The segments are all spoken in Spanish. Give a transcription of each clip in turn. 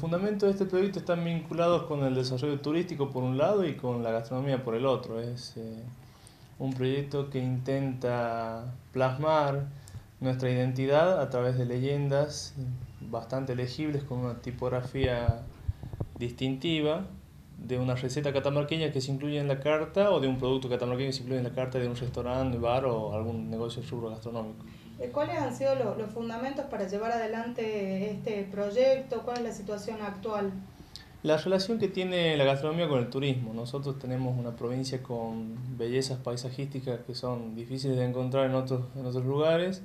fundamentos de este proyecto están vinculados con el desarrollo turístico por un lado y con la gastronomía por el otro. Es eh, un proyecto que intenta plasmar nuestra identidad a través de leyendas bastante legibles con una tipografía distintiva de una receta catamarqueña que se incluye en la carta o de un producto catamarqueño que se incluye en la carta de un restaurante, bar o algún negocio rubro gastronómico. Eh, ¿Cuáles han sido los, fundamentos para llevar adelante este proyecto? ¿Cuál es la situación actual? La relación que tiene la gastronomía con el turismo. Nosotros tenemos una provincia con bellezas paisajísticas que son difíciles de encontrar en otros, en otros lugares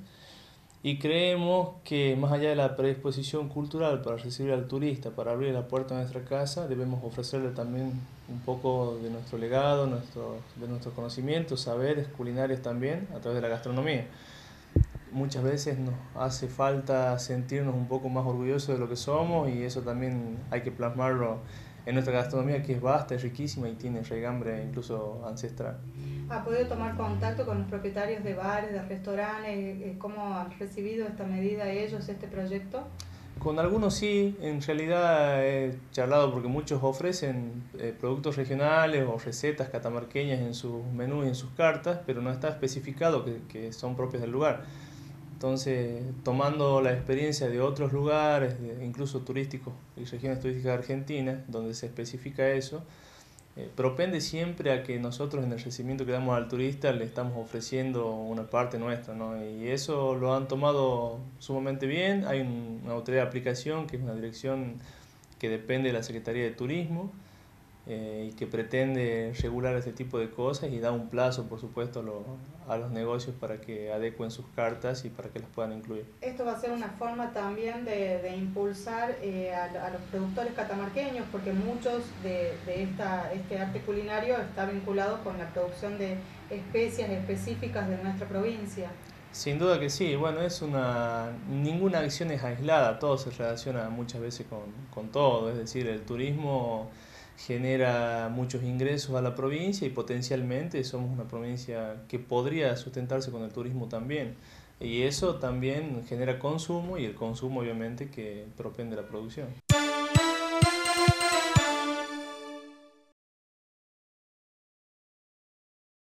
y creemos que más allá de la predisposición cultural para recibir al turista, para abrir la puerta de nuestra casa, debemos ofrecerle también un poco de nuestro legado, nuestro, de nuestros conocimientos, saberes culinarios también a través de la gastronomía. Muchas veces nos hace falta sentirnos un poco más orgullosos de lo que somos y eso también hay que plasmarlo en nuestra gastronomía que es vasta, es riquísima y tiene regambre incluso ancestral. ¿Ha podido tomar contacto con los propietarios de bares, de restaurantes? Eh, ¿Cómo han recibido esta medida ellos, este proyecto? Con algunos sí, en realidad he charlado porque muchos ofrecen eh, productos regionales o recetas catamarqueñas en sus menús y en sus cartas, pero no está especificado que, que son propios del lugar. Entonces, tomando la experiencia de otros lugares, incluso turísticos y regiones turísticas de Argentina, donde se especifica eso, eh, propende siempre a que nosotros en el recibimiento que damos al turista le estamos ofreciendo una parte nuestra, ¿no? Y eso lo han tomado sumamente bien. Hay una autoridad de aplicación que es una dirección que depende de la Secretaría de Turismo eh, y que pretende regular este tipo de cosas y da un plazo, por supuesto, a los negocios para que adecuen sus cartas y para que las puedan incluir. Esto va a ser una forma también de, de impulsar eh, a, a, los productores catamarqueños, porque muchos de, de esta, este arte culinario está vinculado con la producción de especias específicas de nuestra provincia. Sin duda que sí, bueno, es una ninguna acción es aislada, todo se relaciona muchas veces con, con todo, es decir, el turismo genera muchos ingresos a la provincia y potencialmente somos una provincia que podría sustentarse con el turismo también. Y eso también genera consumo y el consumo obviamente que propende la producción.